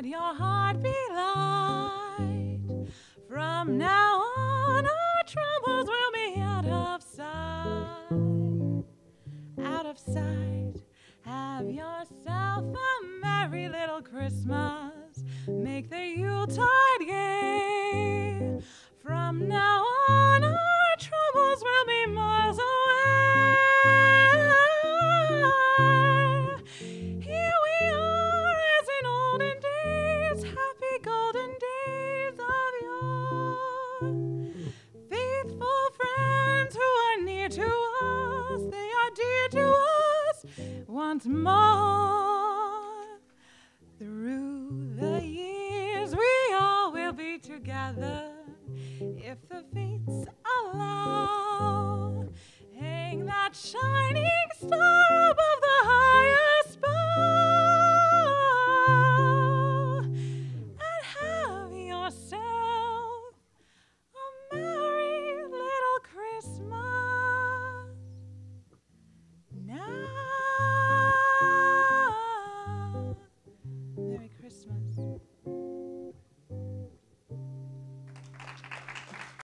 Let your heart be light. From now on, our troubles will be out of sight. Out of sight. Have yourself a merry little Christmas. Make the Yuletide gay. From now us, they are dear to us once more. Through the years, we all will be together if the fates allow. Hang that shine